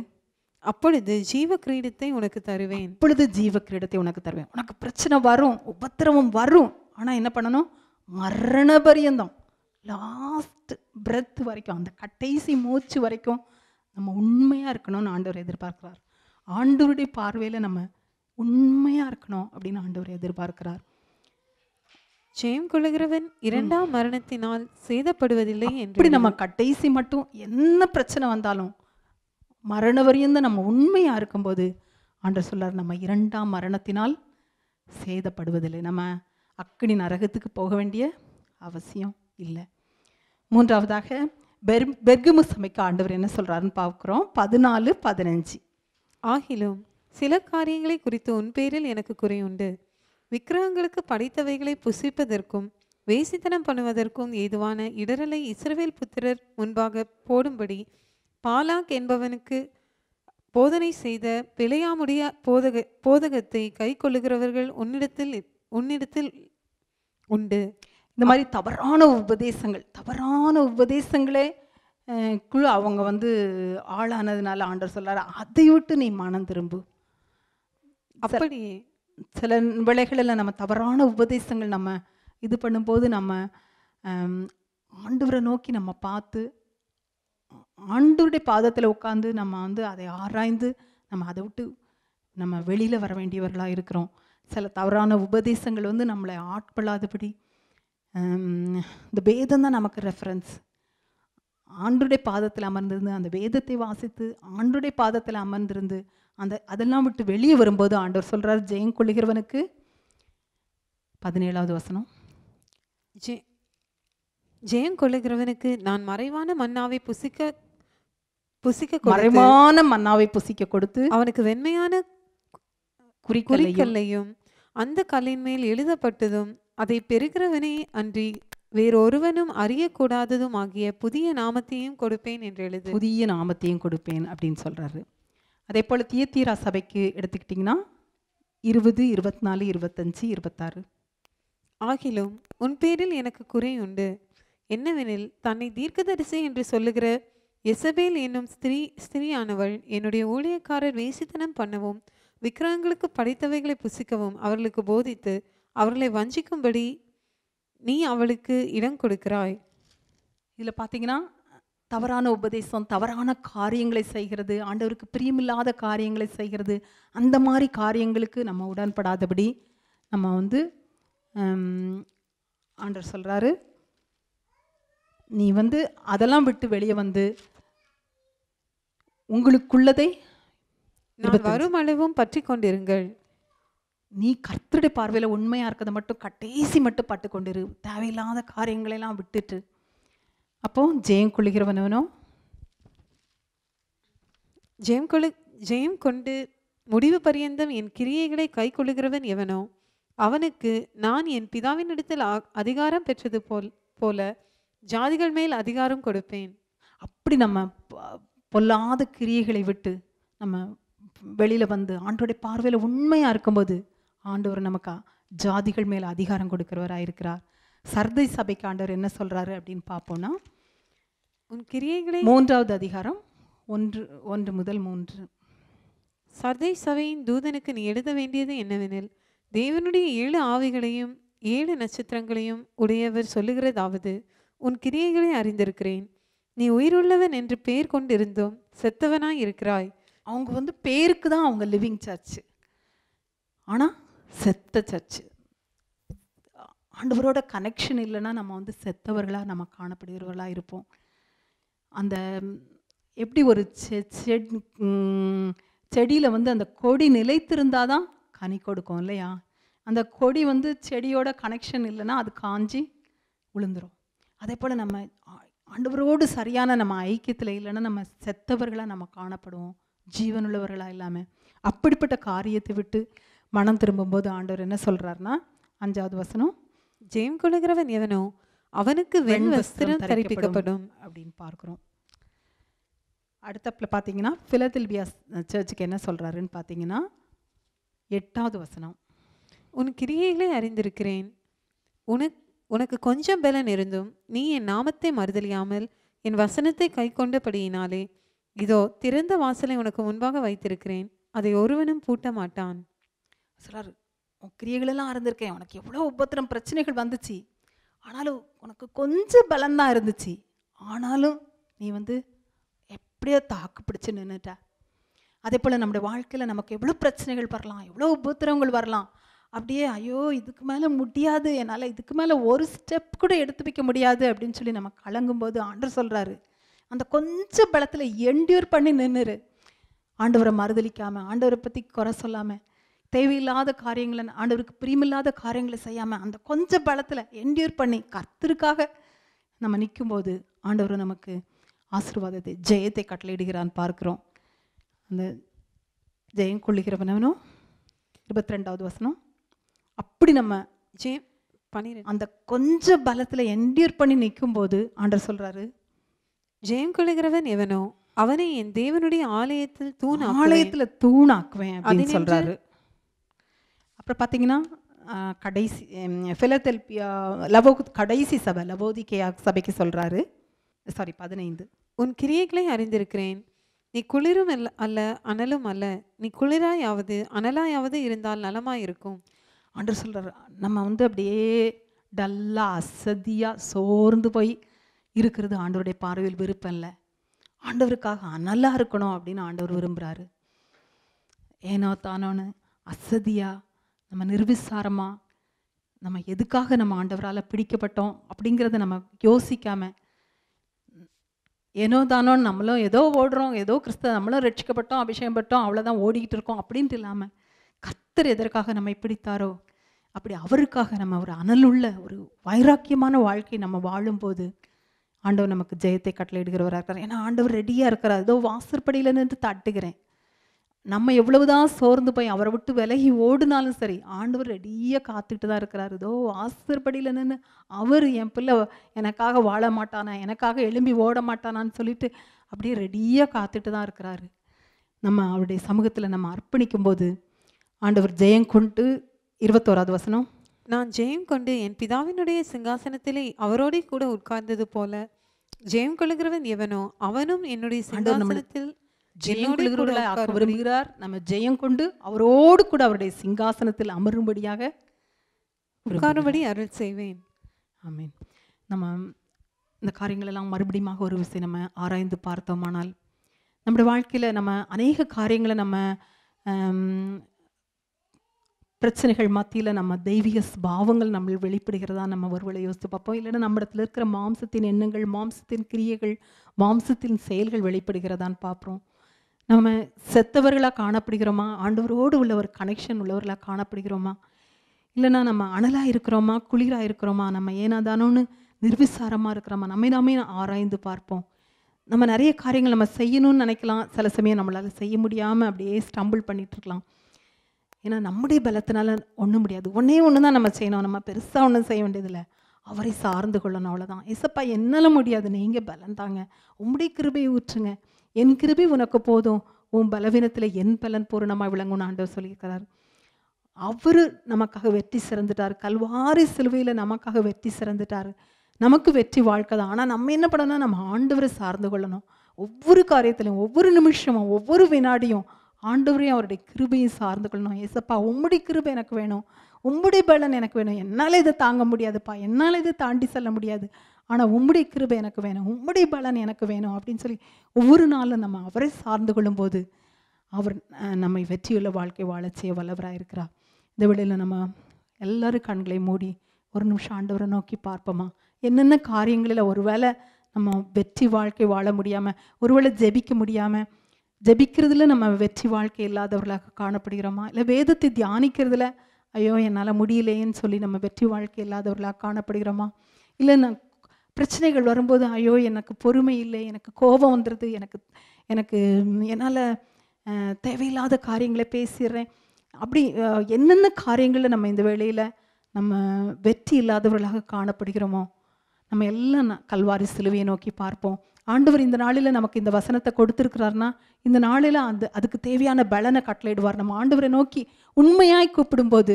அப்பொழுது ஜீவ கிரீடத்தை உனக்கு தருவேன். அப்பொழுது ஜீவ கிரீடத்தை உனக்கு தருவேன். உனக்கு பிரச்சனை வரும் உபத்திரவம் வரும். ஆனால் என்ன பண்ணணும்? மரண பரியந்தம். லாஸ்ட் பிரெத் வரைக்கும் அந்த கடைசி மூச்சு வரைக்கும் நம்ம உண்மையாக இருக்கணும்னு ஆண்டவர் எதிர்பார்க்கிறார். ஆண்டவருடைய பார்வையில் நம்ம உண்மையாக இருக்கணும் அப்படின்னு ஆண்டவர் எதிர்பார்க்கிறார். ஜெயம் கொள்ளுகிறவன் இரண்டாம் மரணத்தினால் சேதப்படுவதில்லை என்று இப்படி நம்ம கடைசி மட்டும் என்ன பிரச்சனை வந்தாலும் மரண வரையும் நம்ம உண்மையாக இருக்கும்போது ஆண்டவர் சொல்றார் நம்ம இரண்டாம் மரணத்தினால் சேதப்படுவதில்லை. நம்ம அக்கினி நரகத்துக்கு போக வேண்டிய அவசியம் இல்லை. மூன்றாவதாக பெர் பெர்குமு சமைக்க ஆண்டவர் என்ன சொல்றாருன்னு பார்க்குறோம். பதினாலு பதினஞ்சு. ஆகிலும் சில காரியங்களை குறித்து உன் பேரில் எனக்கு குறை உண்டு விக்கிரகங்களுக்கு படைத்தவைகளை புசிப்பதற்கும் வேசித்தனம் பண்ணுவதற்கும் ஏதுவான இடரலை இஸ்ரவேல் புத்திரர் முன்பாக போடும்படி பாலாக் என்பவனுக்கு போதனை செய்த பிழையாமுடைய போதக போதகத்தை கை கொள்ளுகிறவர்கள் உன்னிடத்தில் உன்னிடத்தில் உண்டு. இந்த மாதிரி தவறான உபதேசங்கள் தவறான உபதேசங்களே குழு அவங்க வந்து ஆளானதுனால ஆண்டவர் சொல்றாரு அதை விட்டு நீ மனம் திரும்பு. அப்படியே சில வேளைகளில் நம்ம தவறான உபதேசங்கள் நம்ம இது பண்ணும்போது நம்ம ஆண்டவரை நோக்கி நம்ம பார்த்து ஆண்டவருடைய பாதத்தில் உட்காந்து நம்ம வந்து அதை ஆராய்ந்து நம்ம அதை விட்டு நம்ம வெளியில் வர வேண்டியவர்களாக இருக்கிறோம். சில தவறான உபதேசங்கள் வந்து நம்மளை ஆட்கொள்ளாதபடி இந்த வேதம் தான் நமக்கு ரெஃபரன்ஸ் ஆண்டுடைய பாதத்தில் அமர்ந்திருந்து அந்த வேதத்தை வாசித்து ஆண்டுடைய பாதத்தில் அமர்ந்திருந்து அந்த அதெல்லாம் விட்டு வெளியே வரும்போது ஆண்டவர் சொல்றார் ஜெயம் கொள்ளுகிறவனுக்கு. பதினேழாவது வசனம். ஜெ ஜெயம் கொள்ளுகிறவனுக்கு நான் மறைவான மன்னாவை புசிக்க புசிக்க மறைவான மன்னாவை புசிக்க கொடுத்து அவனுக்கு வெண்மையான குறிக்கல்லையும் அந்த கல்லின் மேல் எழுதப்பட்டதும் அதை பெறுகிறவனே அன்றி வேறொருவனும் அறியக்கூடாததும் ஆகிய புதிய நாமத்தையும் கொடுப்பேன் என்று எழுது. புதிய நாமத்தையும் கொடுப்பேன் அப்படின்னு சொல்றாரு. அதே போல் தியத்தீரா சபைக்கு எடுத்துக்கிட்டிங்கன்னா இருபது இருபத்தி நாலு இருபத்தஞ்சு இருபத்தாறு. ஆகிலும் உன் பேரில் எனக்கு குறை உண்டு. என்னவெனில் தன்னை தீர்க்கதரிசி என்று சொல்லுகிற எசபேல் என்னும் ஸ்திரீ ஸ்திரீயானவள் என்னுடைய ஊழியக்காரர் வேசித்தனம் பண்ணவும் விக்கிரகங்களுக்கு படைத்தவைகளை புசிக்கவும் அவர்களுக்கு போதித்து அவர்களை வஞ்சிக்கும்படி நீ அவளுக்கு இடம் கொடுக்கிறாய். இதில் பார்த்தீங்கன்னா தவறான உபதேசம் தவறான காரியங்களை செய்கிறது ஆண்டவருக்கு பிரியமில்லாத காரியங்களை செய்கிறது அந்த மாதிரி காரியங்களுக்கு நம்ம உடன்படாதபடி நம்ம வந்து ஆண்டவர் சொல்கிறாரு நீ வந்து அதெல்லாம் விட்டு வெளியே வந்து உங்களுக்குள்ளதை வரும் அளவும் பற்றி கொண்டிருங்கள். நீ கர்த்தருடைய பார்வையில் உண்மையாக இருக்கிறத மட்டும் கடைசி மட்டும் பட்டு கொண்டிரு. தேவையில்லாத காரியங்களெல்லாம் விட்டுட்டு. அப்போ ஜெயம் கொள்ளுகிறவனவனோ? ஜெயம் கொடு ஜெயம் கொண்டு முடிவு பரியந்தம் என் கிரியைகளை கை கொள்ளுகிறவன் எவனோ? அவனுக்கு நான் என் பிதாவினிடத்தில் ஆ- அதிகாரம் பெற்றது போல் போல ஜாதிகள் மேல் அதிகாரம் கொடுப்பேன். அப்படி நம்ம பொல்லாத கிரியைகளை விட்டு நம்ம வெளியில் வந்து ஆண்டோடைய பார்வையில் உண்மையாக இருக்கும்போது ஆண்டவர் நமக்கு ஜாதிகள் மேலே அதிகாரம் கொடுக்கிறவராக இருக்கிறார் சர்தை சபைக்கு ஆண்டவர் என்ன சொல்கிறாரு அப்படின்னு பார்ப்போம்னா உன் கிரியைகளை மூன்றாவது அதிகாரம் ஒன்று ஒன்று முதல் மூன்று. சர்தை சபையின் தூதனுக்கு நீ எழுத வேண்டியது என்னவெனில் தேவனுடைய ஏழு ஆவிகளையும் ஏழு நட்சத்திரங்களையும் உடையவர் சொல்லுகிறதாவது உன் கிரியைகளை அறிந்திருக்கிறேன். நீ உயிருள்ளவன் என்று பெயர் கொண்டிருந்தும் செத்தவனாய் இருக்கிறாய். அவங்க வந்து பேருக்கு தான் அவங்க லிவிங் சர்ச்சு ஆனால் செத்த சர்ச்சு ஆண்டவரோட கனெக்ஷன் இல்லைன்னா நம்ம வந்து செத்தவர்களாக நம்ம காணப்படுகிறவர்களாக இருப்போம். அந்த எப்படி ஒரு செ செட் செடியில் வந்து அந்த கொடி நிலைத்திருந்தால் தான் கனி கொடுக்கும் இல்லையா? அந்த கொடி வந்து செடியோட கனெக்ஷன் இல்லைன்னா அது காஞ்சி விழுந்துரும் அதே போல் நம்ம ஆண்டவரோடு சரியான நம்ம ஐக்கியத்தில் இல்லைன்னா நம்ம செத்தவர்களாக நம்ம காணப்படுவோம். ஜீவனுள்ளவர்களாக இல்லாமல் அப்படிப்பட்ட காரியத்தை விட்டு மனம் திரும்பும்போது ஆண்டவர் என்ன சொல்கிறாருன்னா அஞ்சாவது வசனம். ஜெயம் கொள்கிறவன் எவனோ அவனுக்கு வெண் வஸ்திரம் தரிப்பிக்கப்படும். அப்படின்னு பார்க்குறோம். அடுத்தப்பில் பார்த்தீங்கன்னா பிலதெல்பியா சர்ச்சுக்கு என்ன சொல்கிறாருன்னு பார்த்தீங்கன்னா எட்டாவது வசனம். உன் கிரியைகளை அறிந்திருக்கிறேன். உனக் உனக்கு கொஞ்சம் பலன் இருந்தும் நீ என் நாமத்தை மறுதலியாமல் என் வசனத்தை கை கொண்டபடியினாலே இதோ திறந்த வாசலை உனக்கு முன்பாக வைத்திருக்கிறேன். அதை ஒருவனும் பூட்ட மாட்டான். சொல்றாரு உன் கிரியைகளெல்லாம் இருந்திருக்கேன் உனக்கு எவ்வளோ உபத்திரம் பிரச்சனைகள் வந்துச்சு. ஆனாலும் உனக்கு கொஞ்சம் பலம்தான் இருந்துச்சு. ஆனாலும் நீ வந்து எப்படியோ தாக்கு பிடிச்சு நின்றுட்ட அதே போல் நம்முடைய வாழ்க்கையில் நமக்கு எவ்வளோ பிரச்சனைகள் வரலாம் எவ்வளோ உபத்திரங்கள் வரலாம். அப்படியே ஐயோ இதுக்கு மேலே முடியாது. என்னால் இதுக்கு மேலே ஒரு ஸ்டெப் கூட எடுத்து வைக்க முடியாது அப்படின்னு சொல்லி நம்ம கலங்கும்போது ஆண்டவர் சொல்கிறாரு அந்த கொஞ்சம் பலத்தில் என்டியூர் பண்ணி நின்றுரு ஆண்டவரை மறுதளிக்காமல் ஆண்டவரை பற்றி குறை சொல்லாமல் தேவையில்லாத காரியங்களை ஆண்டவருக்கு பிரியமில்லாத காரியங்களை செய்யாமல் அந்த கொஞ்சம் பலத்தில் என்டியூர் பண்ணி கர்த்தருக்காக நம்ம நிற்கும்போது ஆண்டவர் நமக்கு ஆசீர்வாதத்தை ஜெயத்தை கட்டளையிடுகிறான்னு பார்க்கிறோம். அந்த ஜெயம் கொள்ளுகிறவனவனும் இருபத்தி ரெண்டாவது வசனம். அப்படி நம்ம ஜே பன்னிரெண்டு. அந்த கொஞ்சம் பலத்தில் என்டியூர் பண்ணி நிற்கும்போது ஆண்டவர் சொல்றாரு ஜெயம் கொள்ளுகிறவன் எவனோ? அவனை என் தேவனுடைய ஆலயத்தில் தூண் ஆலயத்துல தூணாக்குவேன் அப்படின்னு சொல்றாரு. அப்புறம் பார்த்தீங்கன்னா கடைசி ஃபிலதெல்பியா லவோ கடைசி சபை லவோதிகேயா சபைக்கு சொல்றாரு. சாரி பதினைந்து. உன் கிரியைகளை அறிந்திருக்கிறேன். நீ குளிரும் அல்ல அல்ல அனலும் அல்ல. நீ குளிராயாவது அனலாயாவது இருந்தால் நலமாயிருக்கும். ஆண்டவர் சொல்றாரு நம்ம வந்து அப்படியே டல்லா அசதியா சோர்ந்து போய் இருக்கிறது ஆண்டவருடைய பார்வையில் விருப்பம் இல்லை. ஆண்டவருக்காக அனலா இருக்கணும் அப்படின்னு ஆண்டவர் விரும்புறாரு. ஏனோ தானோன்னு அசதியா நம்ம நிர்விசாரமாக நம்ம எதுக்காக நம்ம ஆண்டவரால் பிடிக்கப்பட்டோம் அப்படிங்கிறத நம்ம யோசிக்காமல் ஏனோ தானோன்னு நம்மளும் ஏதோ ஓடுறோம் ஏதோ கிறிஸ்த நம்மளும் ரட்சிக்கப்பட்டோம் அபிஷேகம் பட்டோம் அவ்வளோதான் ஓடிக்கிட்டு இருக்கோம் அப்படின்ட்டு இல்லாமல் கர்த்தர் எதற்காக நம்மை பிடித்தாரோ அப்படி அவருக்காக நம்ம ஒரு அனலுள்ள ஒரு வைராக்கியமான வாழ்க்கை நம்ம வாழும்போது ஆண்டவர் நமக்கு ஜெயத்தை கட்டளையிடுகிறவராக இருக்கிறார். ஏன்னா ஆண்டவர் ரெடியாக இருக்கிறார். ஏதோ வாசற்படியில் நின்று தட்டுகிறேன். நம்ம எவ்வளவுதான் சோர்ந்து போய் அவரை விட்டு விலகி ஓடுனாலும் சரி ஆண்டவர் ரெடியாக காத்துட்டு தான் இருக்கிறார். ஏதோ வாசற்படியில் நின்று அவர் என் பிள்ளை எனக்காக வாழ மாட்டானா எனக்காக எழும்பி ஓட மாட்டானான்னு சொல்லிட்டு அப்படியே ரெடியாக காத்துட்டு தான் இருக்கிறாரு. நம்ம அவருடைய சமூகத்தில் நம்ம அர்ப்பணிக்கும் போது ஆண்டவர் ஜெயம் கொண்டு இருபத்தோராது வசனம். நான் ஜெயம் கொண்டு என் பிதாவினுடைய சிங்காசனத்திலே அவரோடே கூட உட்கார்ந்தது போல ஜெயம் கொள்ளுகிறவன் எவனோ அவனும் என்னுடைய சிங்காசனத்தில் ஜெயம் கொள்கிறவர்களை ஆக்க விரும்புகிறார் நம்ம ஜெயம் கொண்டு அவரோடு கூட அவருடைய சிங்காசனத்தில் அமரும்படியாக உட்காரும்படி அருள் செய்வேன். ஆமென். நம்ம இந்த காரியங்களெல்லாம் மறுபடியும் ஒரு விஷயம் நம்ம ஆராய்ந்து பார்த்தோமானால் நம்முடைய வாழ்க்கையில் நம்ம அநேக காரியங்களை நம்ம பிரச்சனைகள் மத்தியில் நம்ம தெய்வீக பாவங்கள் நம்ம வெளிப்படுகிறதா நம்ம ஒருவேளை யோசித்து பார்ப்போம். இல்லைன்னா நம்ம இடத்துல இருக்கிற மாம்சத்தின் எண்ணங்கள் மாம்சத்தின் கிரியைகள் மாம்சத்தின் செயல்கள் வெளிப்படுகிறதான்னு பார்ப்போம். நம்ம செத்தவர்களாக காணப்படுகிறோமா? ஆண்டவரோடு உள்ள ஒரு கனெக்ஷன் உள்ளவர்களாக காணப்படுகிறோமா? இல்லைன்னா நம்ம அனலாக இருக்கிறோமா? குளிராக இருக்கிறோமா? நம்ம ஏனாதானோன்னு நிர்விசாரமாக இருக்கிறோமா? நம்மை நாமே ஆராய்ந்து பார்ப்போம். நம்ம நிறைய காரியங்கள் நம்ம செய்யணும்னு நினைக்கலாம். சில சமயம் நம்மளால் செய்ய முடியாமல் அப்படியே ஸ்டம்பிள் பண்ணிகிட்ருக்கலாம் ஏன்னா நம்முடைய பலத்தினால ஒன்றும் முடியாது. ஒன்றே ஒன்று தான் நம்ம செய்யணும். நம்ம பெருசாக ஒன்றும் செய்ய வேண்டியதில்லை. அவரை சார்ந்து கொள்ளணும். அவ்வளோதான் ஏசப்பா என்னால் முடியாது. நீங்கள் பலன் தாங்க உம்முடைய கிருபையை ஊற்றுங்க. என் கிருபி உனக்கு போதும். உன் பலவீனத்தில் என் பலன் பூரணமாக விளங்கும்னு ஆண்டவர் சொல்லியிருக்கிறார். அவர் நமக்காக வெற்றி சிறந்துட்டார். கல்வாரி சிலுவையில் நமக்காக வெற்றி சிறந்துட்டார். நமக்கு வெற்றி வாழ்க்கை தான். ஆனால் நம்ம என்ன பண்ணணும்? நம்ம ஆண்டவரை சார்ந்து கொள்ளணும். ஒவ்வொரு காரியத்திலையும் ஒவ்வொரு நிமிஷமும் ஒவ்வொரு வினாடியும் ஆண்டவரையும் அவருடைய கிருபையும் சார்ந்து கொள்ளணும். ஏசப்பா உம்முடைய கிருபை எனக்கு வேணும். உம்முடைய பலன் எனக்கு வேணும். என்னால் இதை தாங்க முடியாதுப்பா. என்னால் இதை தாண்டி செல்ல முடியாது. ஆனால் உம்முடைய கிருபை எனக்கு வேணும் உம்முடைய பலன் எனக்கு வேணும் அப்படின்னு சொல்லி ஒவ்வொரு நாளும் நம்ம அவரை சார்ந்து கொள்ளும்போது அவர் நம்மை வெற்றியுள்ள வாழ்க்கை வாழச் செய்ய வல்லவராக இருக்கிறார். இந்த வேளையில் நம்ம எல்லாரும் கண்களை மூடி ஒரு நிமிஷம் ஆண்டவரை நோக்கி பார்ப்போமா? என்னென்ன காரியங்களில் ஒருவேளை நம்ம வெற்றி வாழ்க்கை வாழ முடியாமல் ஒருவேளை ஜெபிக்க முடியாமல் ஜெபிக்கிறதுல நம்ம வெற்றி வாழ்க்கை இல்லாதவர்களாக காணப்படுகிறோமா? இல்லை வேதத்தை தியானிக்கிறதுல ஐயோ என்னால் முடியலையேன்னு சொல்லி நம்ம வெற்றி வாழ்க்கை இல்லாதவர்களாக காணப்படுகிறோமா? இல்லை நான் பிரச்சனைகள் வரும்போது ஐயோ எனக்கு பொறுமை இல்லை எனக்கு கோபம் வந்துடுது எனக்கு எனக்கு என்னால் தேவையில்லாத காரியங்களை பேசிடுறேன். அப்படி என்னென்ன காரியங்களில் நம்ம இந்த வேளையில் நம்ம வெற்றி இல்லாதவர்களாக காணப்படுகிறோமோ நம்ம எல்லாம் கல்வாரி சிலுவையை நோக்கி பார்ப்போம். ஆண்டவர் இந்த நாளில் நமக்கு இந்த வசனத்தை கொடுத்துருக்கிறாருன்னா இந்த நாளில் அந்த அதுக்கு தேவையான பலனை கட்டளையிடுவார். நம்ம ஆண்டவரை நோக்கி உண்மையாய் கூப்பிடும்போது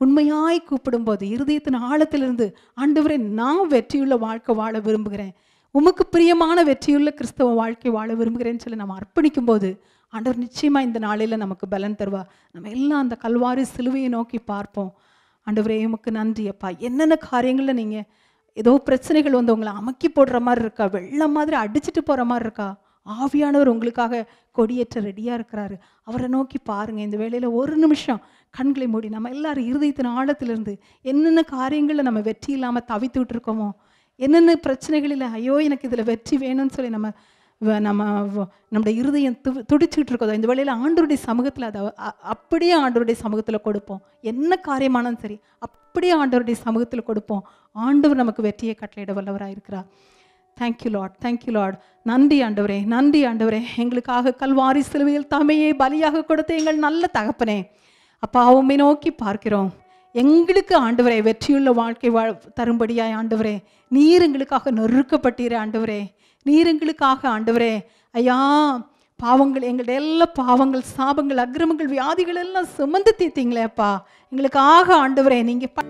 உண்மையாய் கூப்பிடும்போது இருதயத்தின் ஆழத்திலிருந்து ஆண்டவரே நான் வெற்றியுள்ள வாழ்க்கை வாழ விரும்புகிறேன். உமக்கு பிரியமான வெற்றியுள்ள கிறிஸ்தவ வாழ்க்கை வாழ விரும்புகிறேன்னு சொல்லி நம்ம அர்ப்பணிக்கும் போது ஆண்டவர் நிச்சயமாக இந்த நாளையில் நமக்கு பலன் தருவா நம்ம எல்லாம் அந்த கல்வாரி சிலுவையை நோக்கி பார்ப்போம். ஆண்டவரே உமக்கு நன்றி அப்பா. என்னென்ன காரியங்களில் நீங்கள் ஏதோ பிரச்சனைகள் வந்து உங்களை அமுக்கி போடுற மாதிரி இருக்கா? வெள்ளம் மாதிரி அடிச்சுட்டு போகிற மாதிரி இருக்கா? ஆவியானவர் உங்களுக்காக கொடியேற்ற ரெடியாக இருக்கிறாரு. அவரை நோக்கி பாருங்கள் இந்த வேலையில் ஒரு நிமிஷம் கண்களை மூடி நம்ம எல்லாரும் இருதயத்தின் ஆழத்திலிருந்து என்னென்ன காரியங்களில் நம்ம வெற்றி இல்லாமல் தவித்து இருக்கோமோ என்னென்ன பிரச்சனைகளில் ஐயோ எனக்கு இதில் வெற்றி வேணும்னு சொல்லி நம்ம வ- நம்ம வ- நம்முடைய இருதயம் து துடிச்சிட்டு இருக்கோதோ இந்த வேளையில் ஆண்டவருடைய சமூகத்தில் அதை அப்படியே ஆண்டவருடைய சமூகத்தில் கொடுப்போம். என்ன காரியமானாலும் சரி அப்படியே ஆண்டவருடைய சமூகத்தில் கொடுப்போம். ஆண்டவர் நமக்கு வெற்றியை கட்டளையிட வல்லவராக இருக்கிறார். தேங்க்யூ லார்ட் தேங்க்யூ லார்ட் நன்றி ஆண்டவரே. நன்றி ஆண்டவரே. எங்களுக்காக கல்வாரி சிலுவையில் தமையை பலியாக கொடுத்த எங்கள் நல்ல தகப்பனே. அப்பா உம்மை நோக்கி பார்க்கிறோம். எங்களுக்கு ஆண்டவரே வெற்றியுள்ள வாழ்க்கை வாழ் தரும்படியாய் ஆண்டவரே நீர் எங்களுக்காக நொறுக்கப்பட்டீரே ஆண்டவரே நீர் எங்களுக்காக ஆண்டவரே. ஐயா பாவங்கள் எங்களுடைய எல்லா பாவங்கள் சாபங்கள் அக்கிரமங்கள் வியாதிகள் எல்லாம் சுமந்து தீர்த்தீங்களேப்பா எங்களுக்காக ஆண்டவரே நீங்க ப-